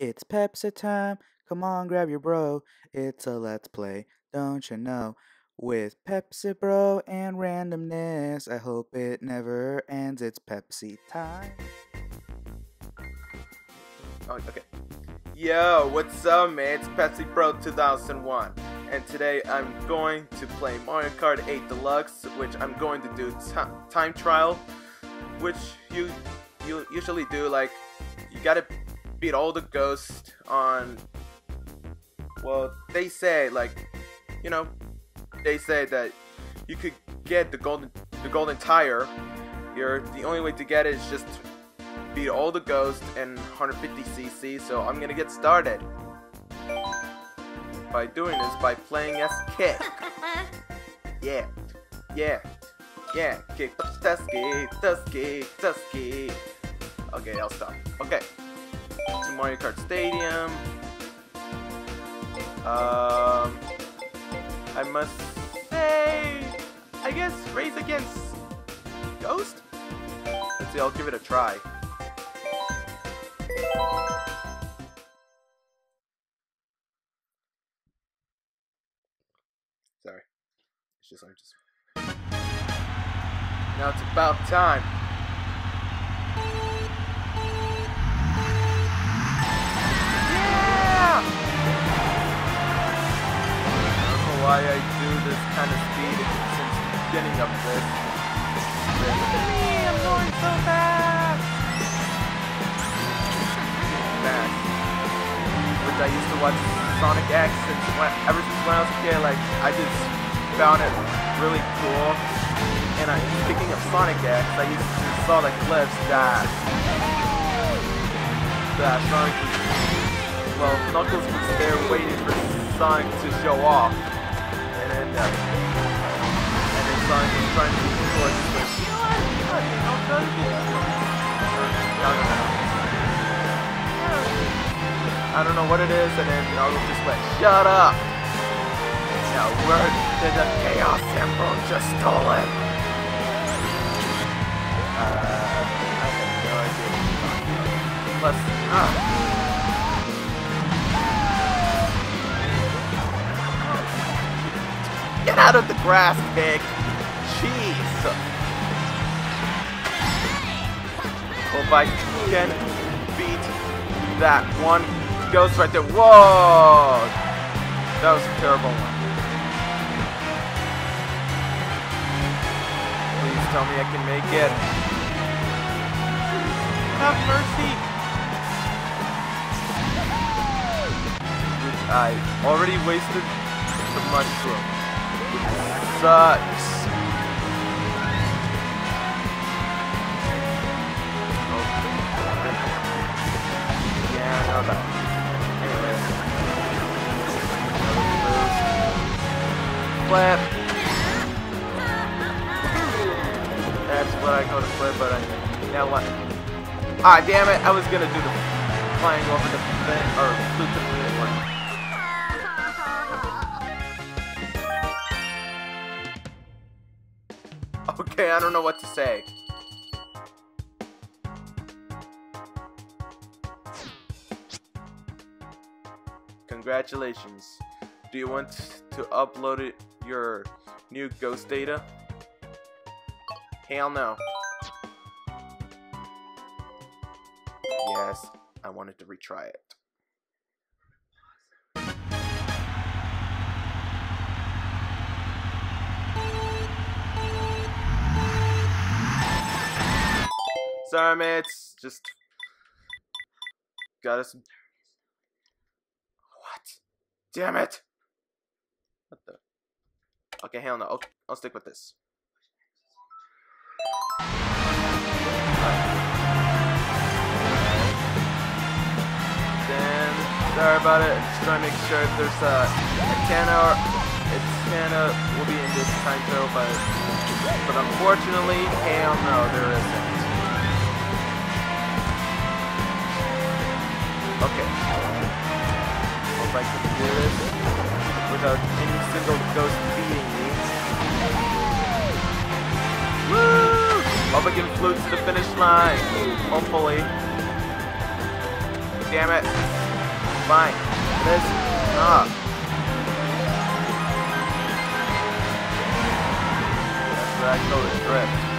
It's Pepsi time. Come on, grab your bro. It's a let's play, don't you know? With Pepsi Bro and randomness. I hope it never ends. It's Pepsi time. Oh, okay. Yo, what's up, man? It's Pepsi Bro 2001, and today I'm going to play Mario Kart 8 Deluxe, which I'm going to do time trial, which you you usually do. Like, you gotta beat all the ghosts on. Well, they say like, you know, they say that you could get the golden the golden tire. You're the only way to get it is just beat all the ghosts and 150cc. So I'm gonna get started by doing this by playing as Kick. Yeah, yeah, yeah. Kick, Dusky, Dusky, Dusky. Okay, I'll stop. Okay, Mario Kart Stadium. Um, I must say, I guess race against Ghost. Let's see. I'll give it a try. Sorry. It's just I'm just Now it's about time. Why I do this kind of speed since the beginning of this. Look at me, I'm going so fast! Fast. Which I used to watch Sonic X since when, ever since when I was a kid. Like I just found it really cool. And I, speaking of Sonic X, I used to saw the clips that that Sonic was, well, Knuckles was there waiting for Sonic to show off, and uh, was trying to record this, like, you know what, you know what, I'll try to get you. Or, I don't know. I what it is, and then Knuckles just went, shut up! Now, where did the Chaos Emerald just stolen? Uh, I have no idea. Plus, ah. Get out of the grass, pig! Jeez! Hope I can beat that one ghost right there. Whoa! That was a terrible one. Please tell me I can make it. Have mercy! I already wasted the mushroom. Sucks. Flip. That's what I go to flip, but I. Now what? Ah, damn it! I was gonna do the flying over the thing, or the thing Okay, I don't know what to say. Congratulations. Do you want to upload it, your new ghost data? Hell no. Yes, I wanted to retry it. Sorry, mates. Just got us. What? Damn it! What the? Okay, hell no. I'll, I'll stick with this. Then, sorry about it. Just trying to make sure if there's uh, a antenna or antenna will be in this time zone, but but unfortunately, hell no, there isn't. Okay. Hope I can do this without any single ghost beating me. Woo! Hope I can float to the finish line. Hopefully. Damn it. fine. This, ah. That's what I a drift.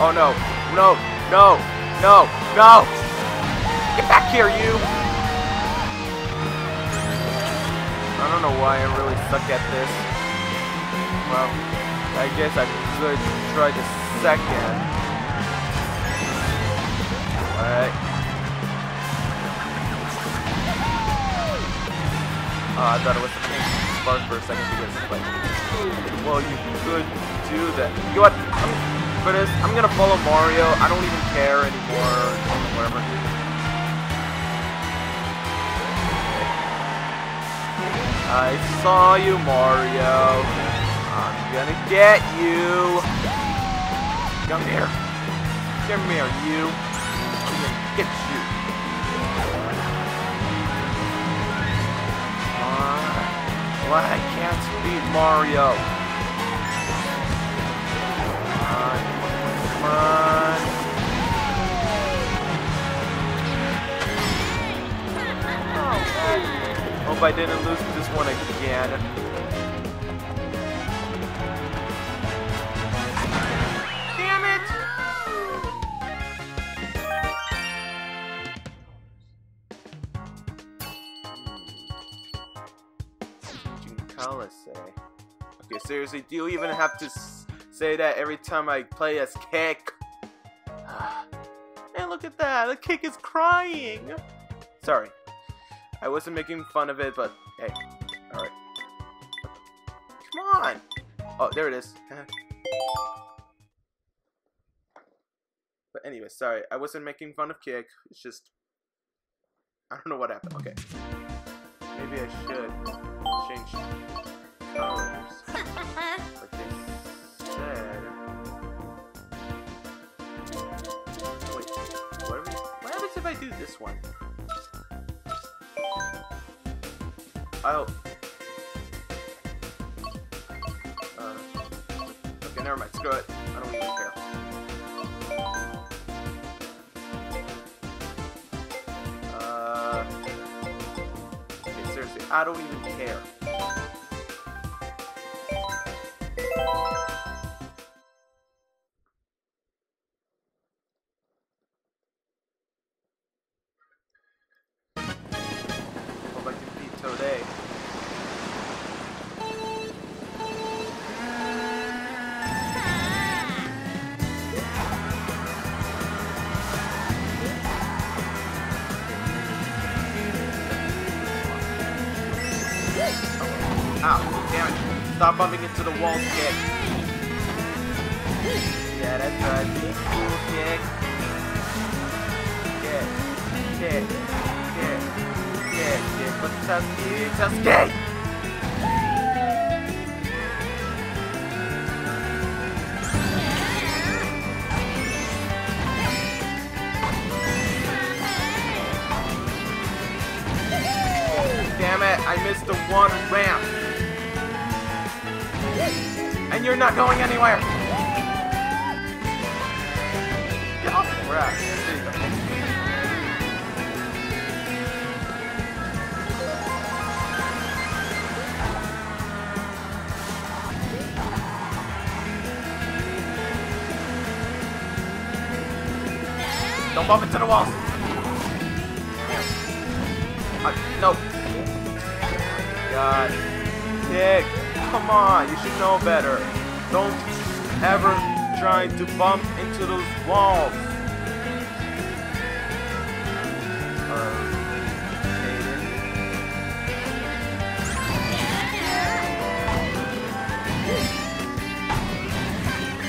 Oh no, no, no, no, no! Get back here, you! I don't know why I really suck at this. Well, I guess I could try the second. Alright. Oh, I thought it was the pink spark for a second because, like, well, you could do that. You know what? I'm, for this, I'm gonna follow Mario. I don't even care anymore. Whatever. I saw you, Mario. I'm gonna get you. Come here. Come here, you. I'm gonna get you. Why I can't beat Mario? Come on. Come on. Oh, Hope I didn't lose one again. Damn it! Say. Okay, seriously, do you even have to say that every time I play as Kick? and look at that, the Kick is crying! Sorry. I wasn't making fun of it, but hey, alright. Come on! Oh, there it is. Uh-huh. but anyway, sorry, I wasn't making fun of Kick. It's just, I don't know what happened. Okay, maybe I should change colors, like they said. Wait, what, are we, what happens if I do this one? I'll. Never mind. Screw it. I don't even care. Uh. Okay, seriously, I don't even care. Bumping the wall kick. Yeah, that's right. Be cool, kick. Kick. Kick. Kick. Kick. Kick. But Sasuke. Sasuke! Damn it, I missed the one ramp. And you're not going anywhere. Get off. There you go. Don't bump into the walls. Uh, no. God. Nick, come on. You should know better. Don't ever try to bump into those walls. Uh.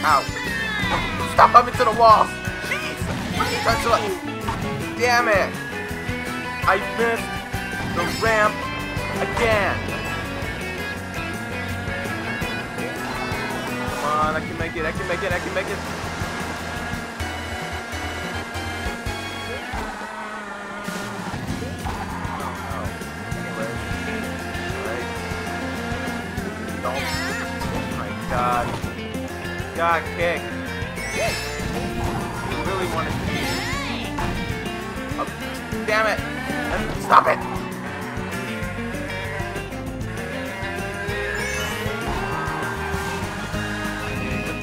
Ow. Stop bumping into the walls. Jeez. What are you to like? Damn it. I missed the ramp again. On, I can make it, I can make it, I can make it. Oh, Anyway. Alright. Oh my god. God, kick. You really want to Oh, damn it. Stop it!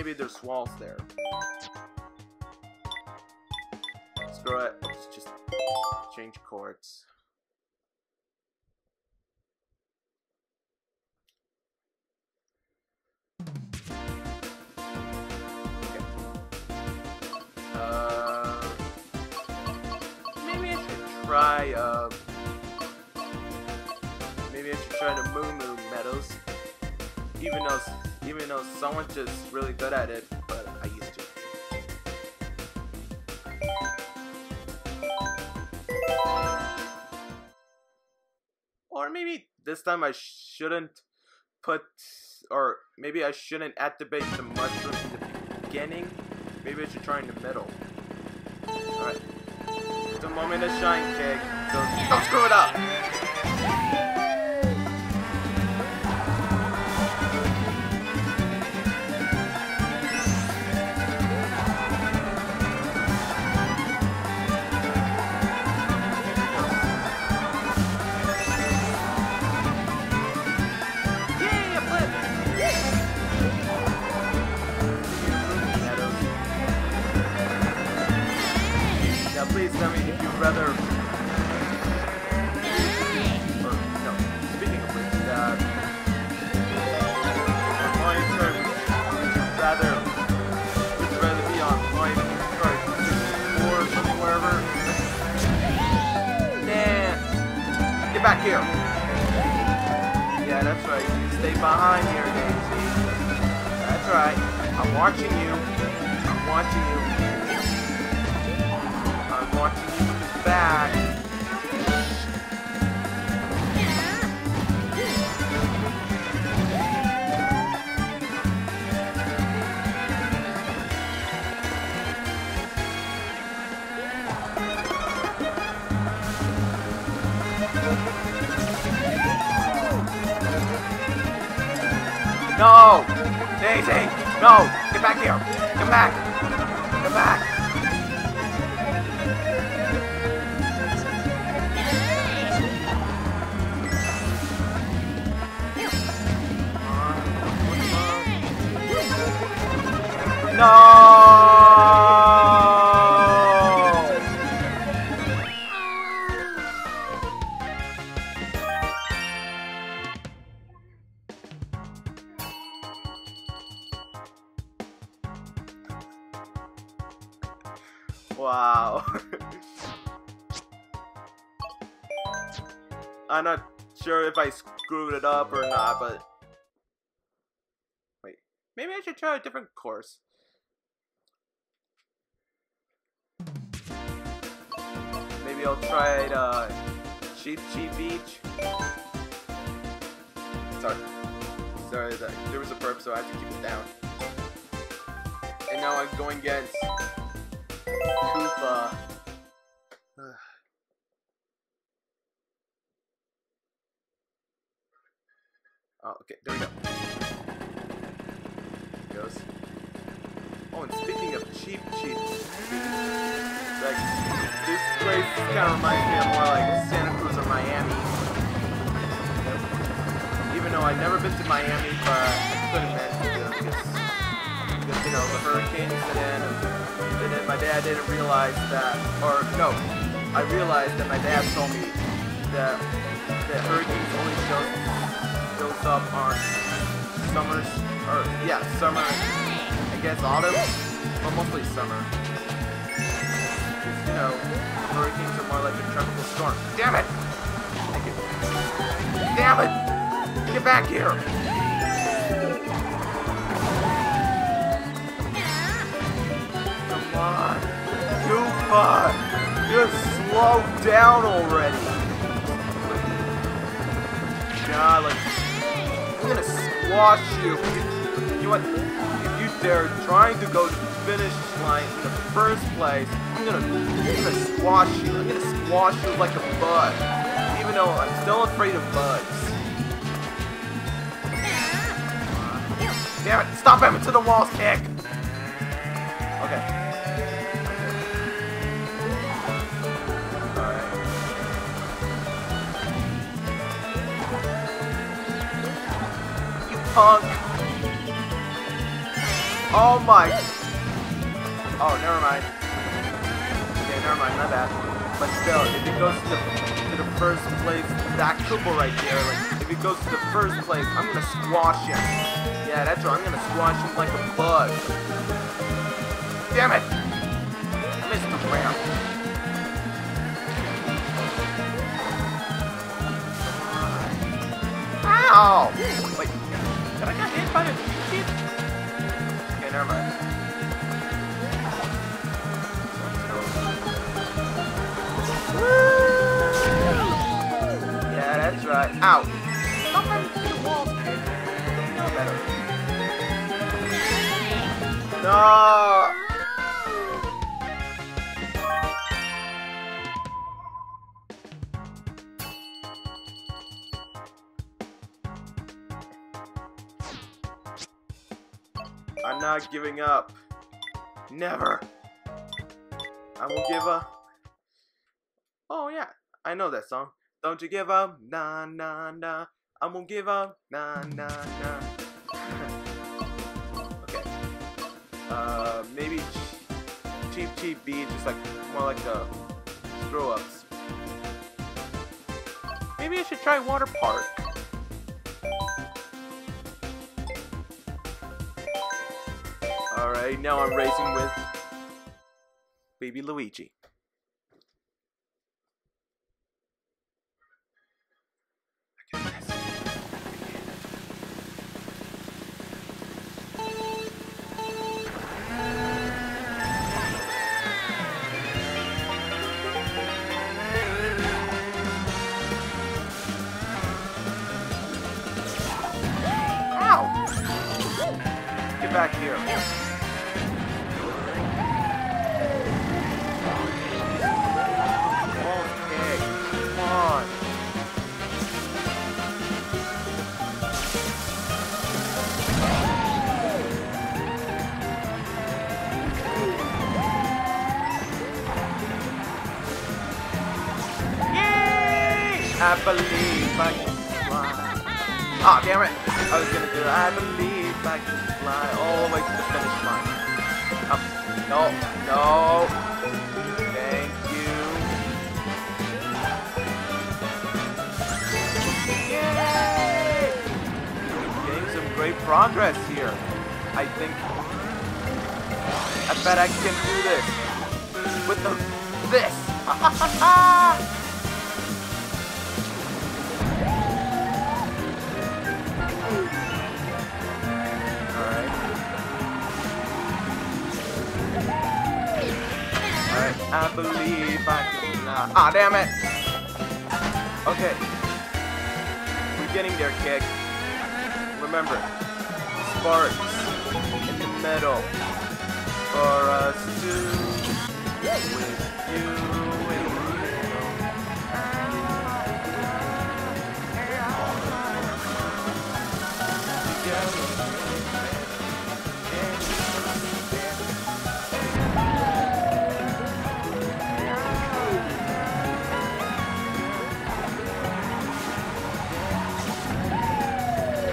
maybe there's walls there. Screw it. Let's just change chords. Uh, maybe I should try. Uh, maybe I should try the Moo Moo Meadows. Even though, even though someone's just really good at it, but I used to. Or maybe this time I shouldn't put, or maybe I shouldn't activate the mushrooms in the beginning. Maybe I should try in the middle. Alright. A moment of shine, Keg. So don't screw it up! Now please tell me if you'd rather... No! Daisy! No! Get back here! Come back! Come back! No! Wow. I'm not sure if I screwed it up or not, but... Wait, maybe I should try a different course. Maybe I'll try it, uh, Cheep Cheep Beach. Sorry. Sorry, that, there was a burp, so I had to keep it down. And now I'm going against Koopa. Oh, okay, there we go. Goes. Oh, and speaking of cheap, cheap, like this place kind of reminds me of more like Santa Cruz or Miami. Even though I've never been to Miami, but I couldn't to because, because you know the hurricanes and my dad didn't realize that, or no, I realized that my dad told me that that hurricanes only show shows up on summers, or yeah, summer, I guess autumn, but mostly summer. you know, hurricanes are more like a tropical storm. Damn it! Damn it! Get back here! Koopa! Just slow down already! God, like... I'm gonna squash you. You what? If you dare trying to go to the finish line in the first place, I'm gonna, I'm gonna squash you. I'm gonna squash you like a bug. Even though I'm still afraid of bugs. Damn it! Stop him to the walls, kick! Okay. Punk! Oh my! Oh, never mind. Okay, never mind, my bad. But still, if it goes to the, to the first place, that Koopa right there, like, if it goes to the first place, I'm gonna squash him. Yeah, that's right, I'm gonna squash him like a bug. Damn it! I missed the ramp. Ow! Did I get hit by a kid? Okay, never mind. Yeah, that's right. Ow! Stop running through the walls, kid. You know better. No! Not giving up. Never. I won't give up. Oh yeah, I know that song. Don't you give up, nah nah nah. I won't give up, nah nah nah. okay. Uh, maybe Cheep Cheep beat, just like more like the screw ups. Maybe I should try Water Park. Alright, now I'm racing with Baby Luigi. Back here. Believe I can fly. Ah, damn it! I was gonna do it. I believe I can fly all the way to the finish line. Um, no, no. Thank you. Yay! Getting some great progress here. I think. I bet I can do this with the this. I believe I can fly. Ah, damn it! Okay. We're getting there, kick. Remember, sparks in the middle for us to with you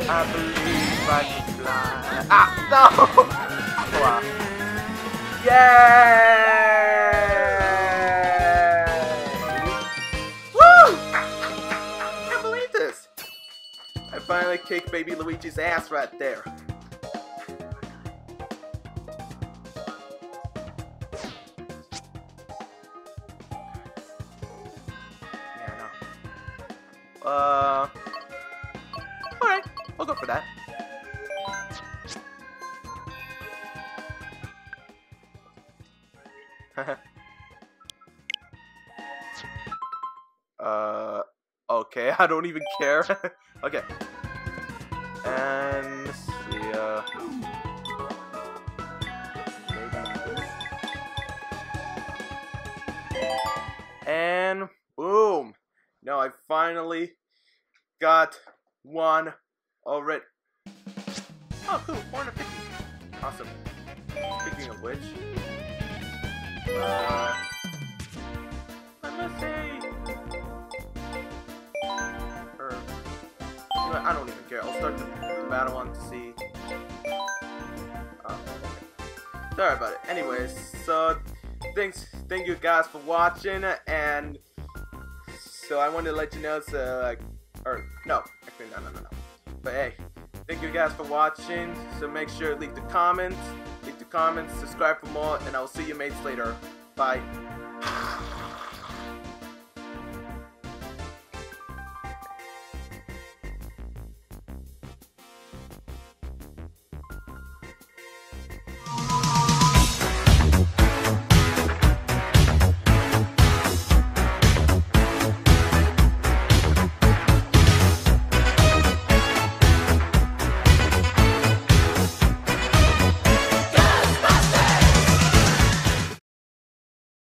I believe I can fly. Ah, no! Wow. Yay! Woo! I can't believe this. I finally kicked baby Luigi's ass right there. I don't even care. okay. And let's see, uh. And boom! Now I finally got one already. Oh, cool, 450. Awesome. Speaking of which, uh, I don't even care. I'll start the, battle on to see. Oh, okay. Sorry about it. Anyways, so thanks, thank you guys for watching, and so I wanted to let you know, so like, or no, actually, no, no, no, no. But hey, thank you guys for watching. So make sure to leave the comments, leave the comments, subscribe for more, and I will see you mates later. Bye.